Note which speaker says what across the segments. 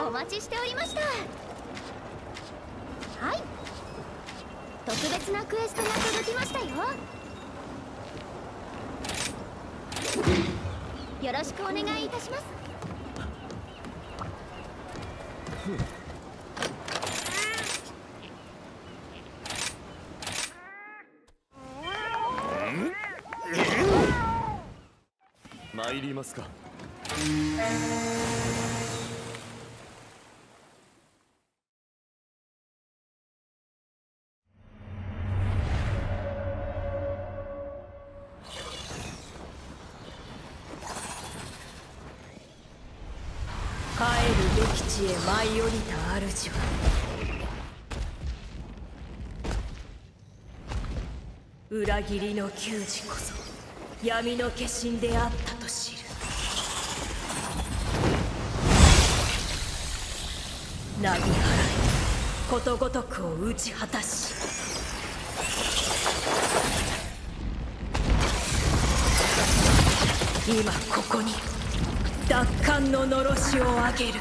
Speaker 1: お待ちしておりました。はい。特別なクエストが届きましたよ。よろしくお願いいたします。
Speaker 2: 参りますか。
Speaker 3: 帰るべき地へ舞い降りた主は。裏切りの球児こそ闇の化身であったと知る。投げ払いことごとくを打ち果たし。今ここに。奪還ののろしを上げる。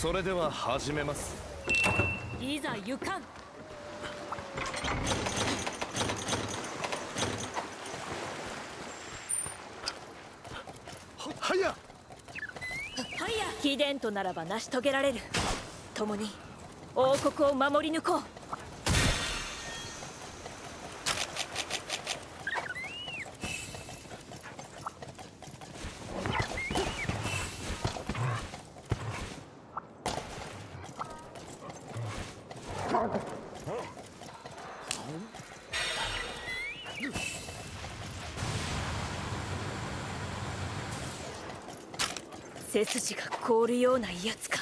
Speaker 2: それでは始めます。
Speaker 3: いざ行かん
Speaker 2: ははや
Speaker 3: はいや貴殿とならば成し遂げられる。共に王国を守り抜こう。背筋が凍るような威圧感。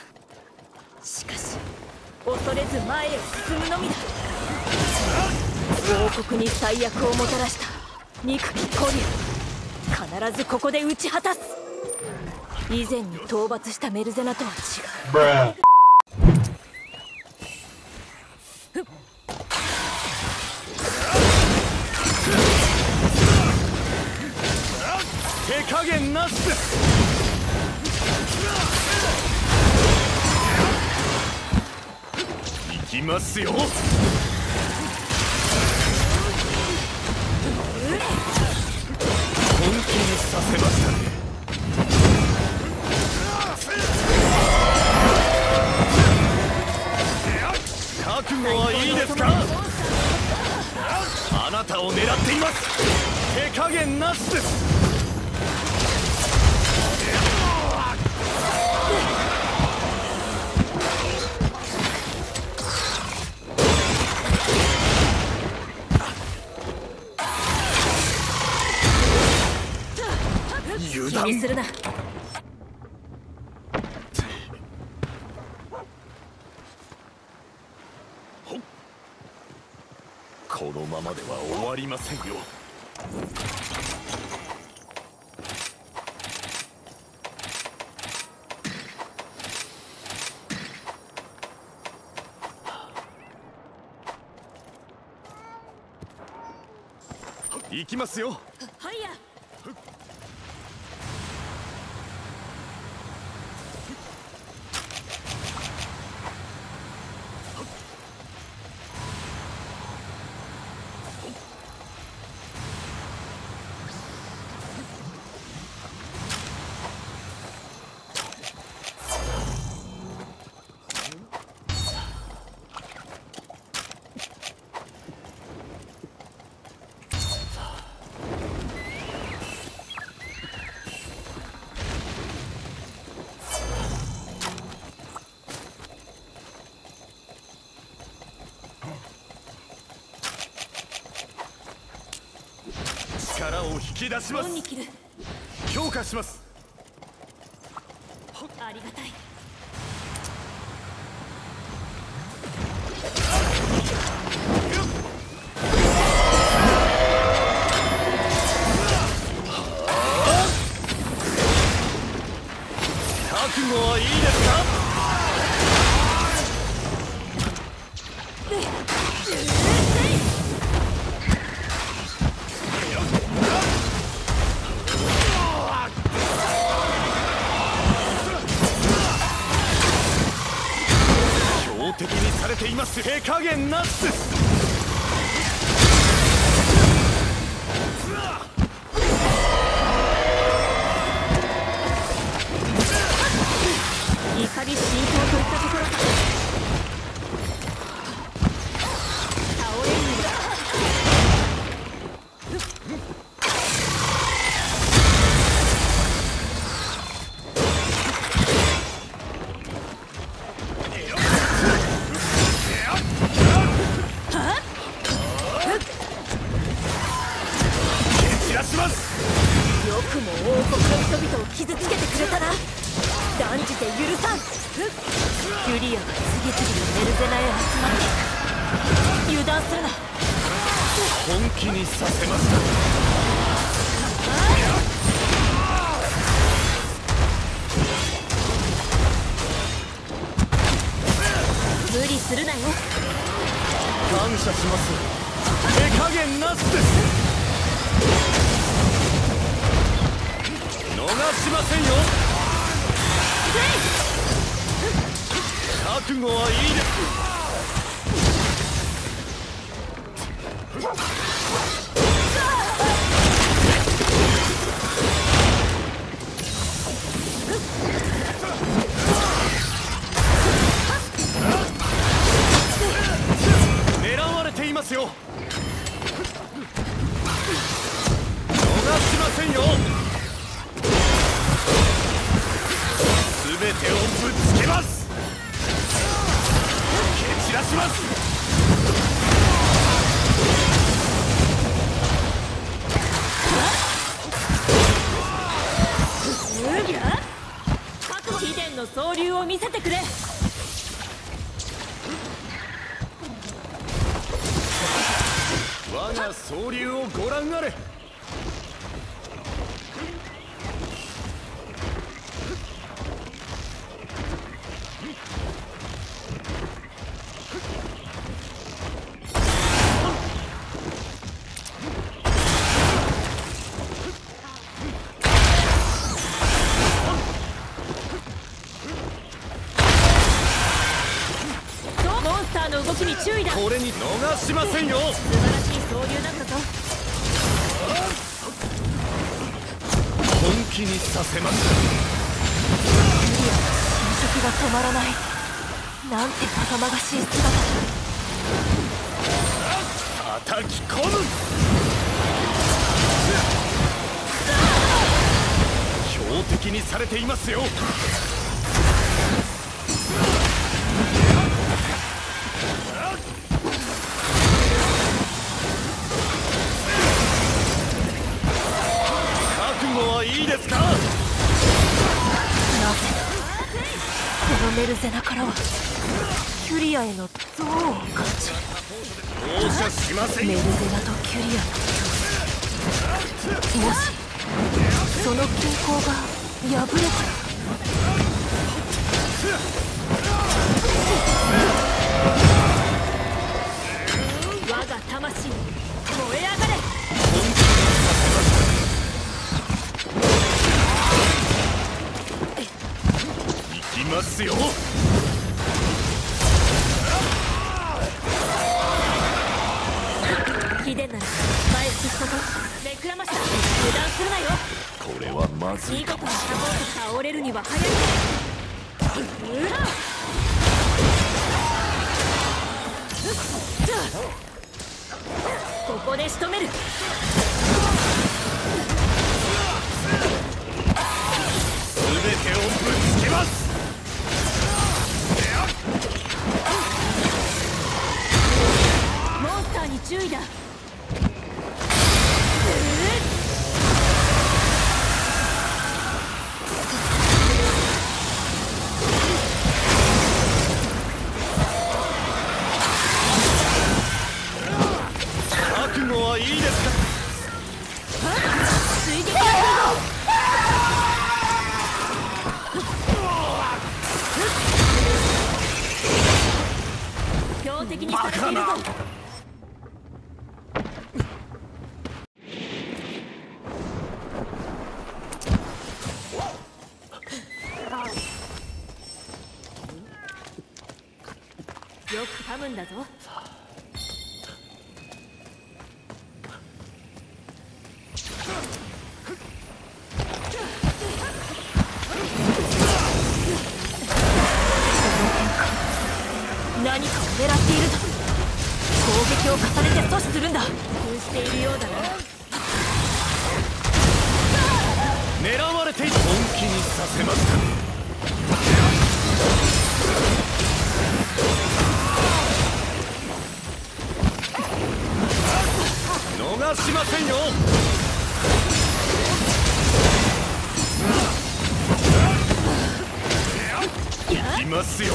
Speaker 3: しかし恐れず前へ進むのみだ。王国に最悪をもたらした憎き古竜必ずここで打ち果たす。以前に討伐したメルゼナとは違う。
Speaker 2: ますよ。本気にさせましたね。覚悟はいいですか？あなたを狙っています。手加減なしです。油
Speaker 3: 気
Speaker 2: 断
Speaker 3: にするな。
Speaker 2: このままでは終わりませんよ。行きますよ
Speaker 3: はいや
Speaker 2: 出します。強化します加減なしです。
Speaker 3: 怒り浸透て許さんユリアが次々とメルゼナへ集まっていく油断するな
Speaker 2: 本気にさせました
Speaker 3: 無理するなよ。
Speaker 2: 感謝します。手加減なしです。逃しませんよ。覚悟はいいですしませんよ。
Speaker 3: 素晴らしい総流だったぞ。
Speaker 2: 本気にさせました
Speaker 3: 進捗が止まらない。なんてまがまがしい姿。だ
Speaker 2: 叩き込む。標的にされていますよ
Speaker 3: リアへの憎悪を感じる
Speaker 2: 容赦しません
Speaker 3: メルゼナとキュリアの競争もしその均衡が破れたら我が魂燃え上がれ
Speaker 2: いきますよ。れはまずい
Speaker 3: 見事にサポート倒れるには早いうわここで仕留める。
Speaker 2: 全てをぶつけます
Speaker 3: モンスターに注意だ狙っている
Speaker 2: 攻撃を重ねて
Speaker 3: 阻止する
Speaker 2: んだ。して
Speaker 3: い
Speaker 2: るようだな狙われて本気にさせますか。逃しませんよ。ます
Speaker 3: よ。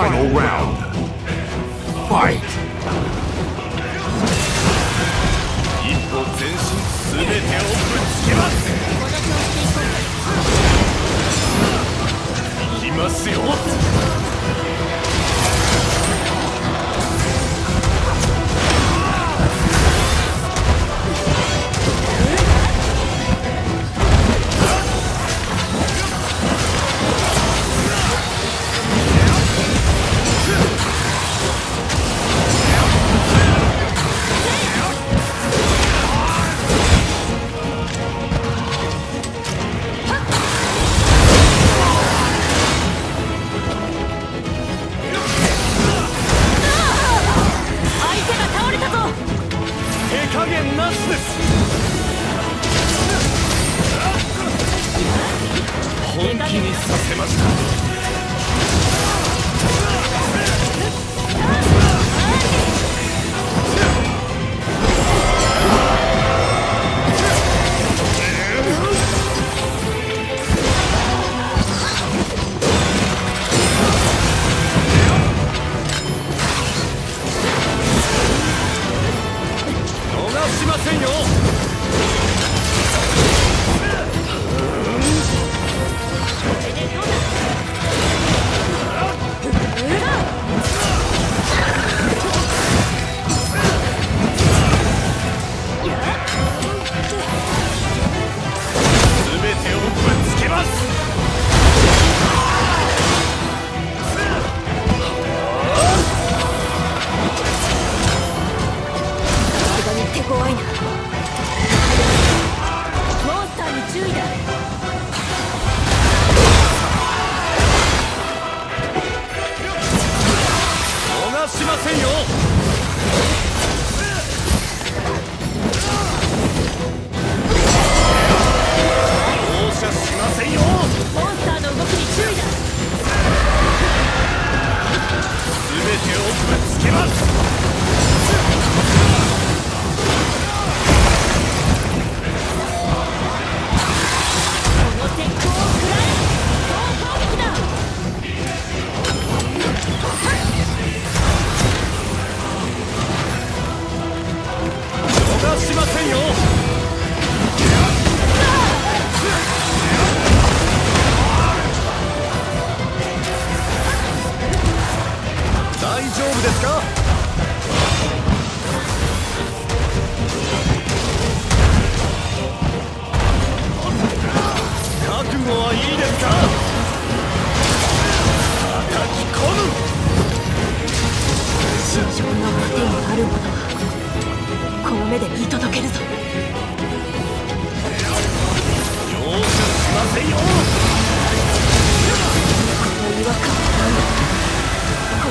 Speaker 3: final round. に
Speaker 2: させました。しませんよ。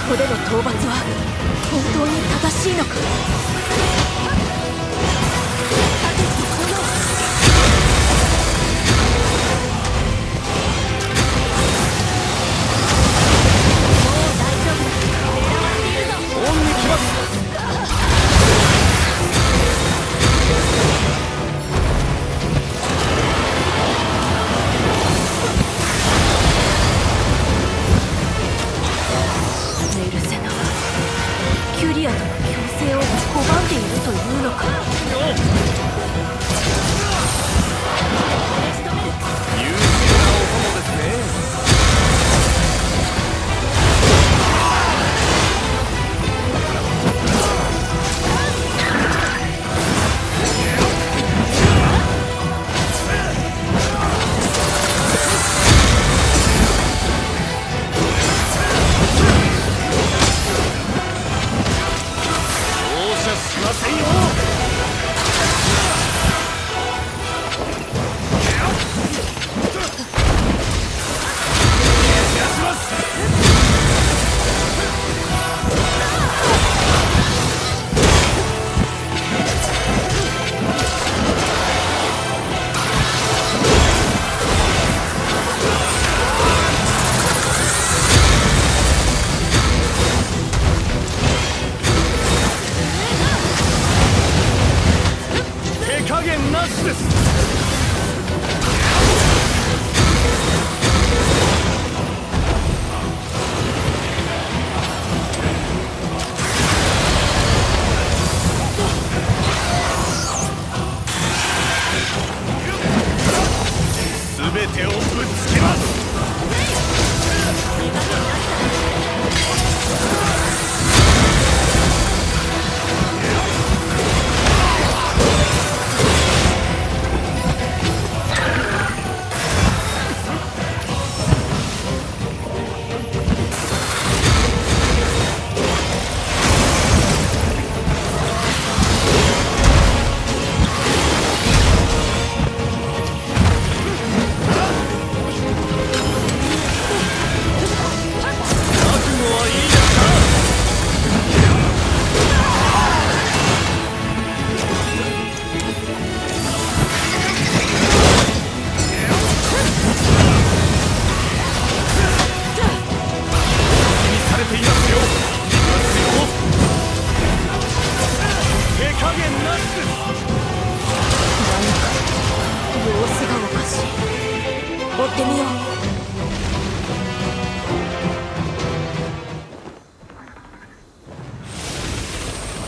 Speaker 3: こでの討伐は本当に正しいのか？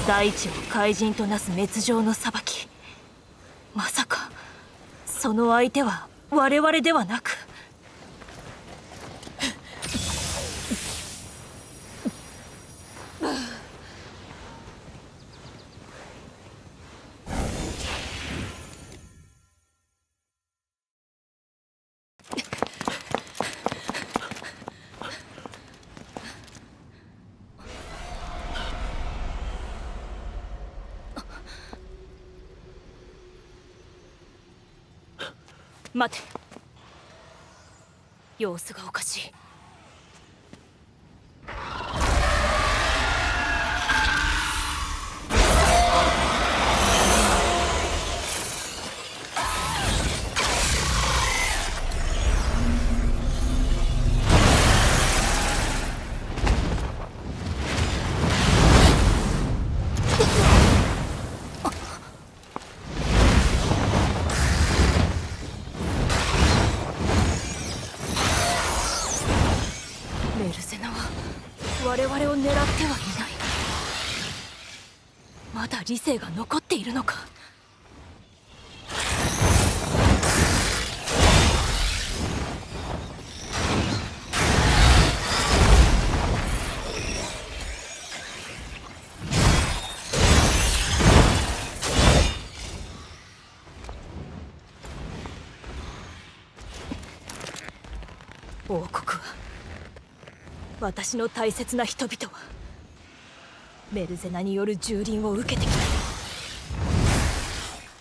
Speaker 3: 大地を怪人となす滅情の裁き。まさかその相手は我々ではなく待て様子がおかしい。理性が残っているのか？王国は私の大切な人々はメルゼナによる蹂躙を受けてき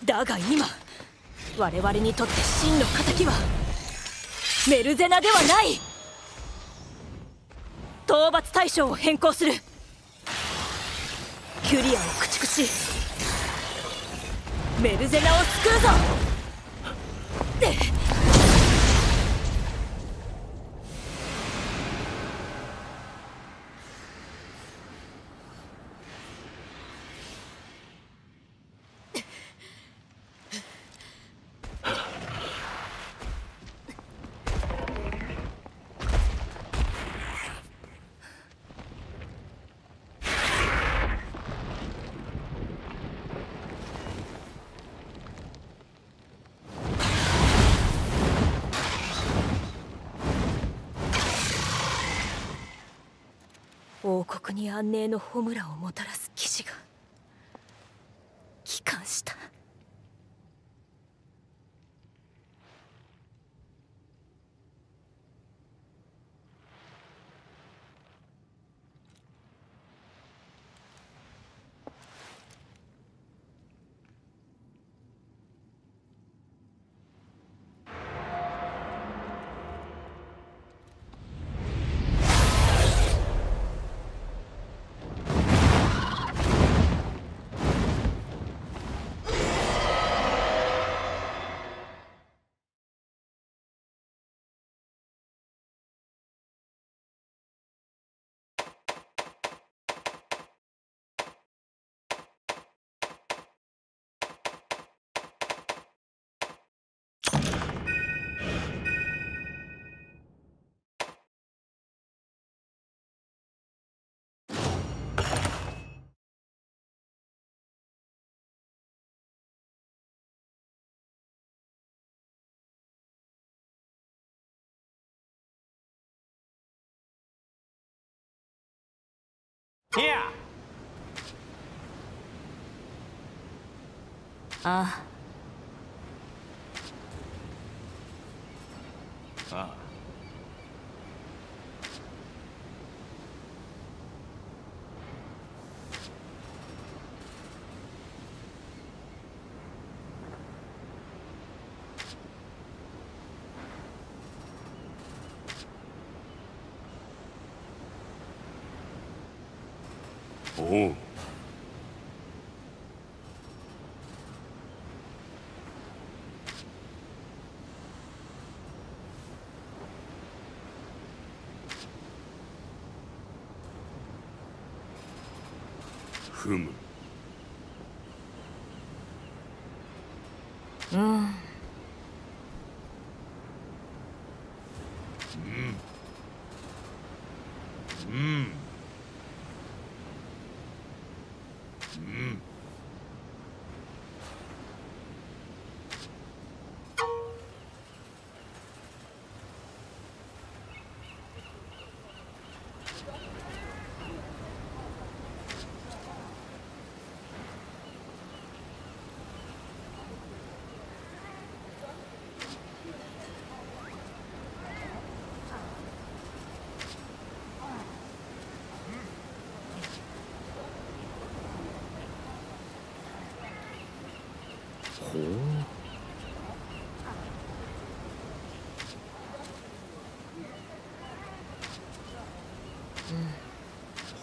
Speaker 3: ただが今我々にとって真の敵はメルゼナではない。討伐対象を変更する。キュリアを駆逐しメルゼナを救うぞ。国に安寧の穂村をもたらす。あ
Speaker 2: あ
Speaker 4: おう。ふむ。
Speaker 3: うん。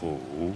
Speaker 2: 虎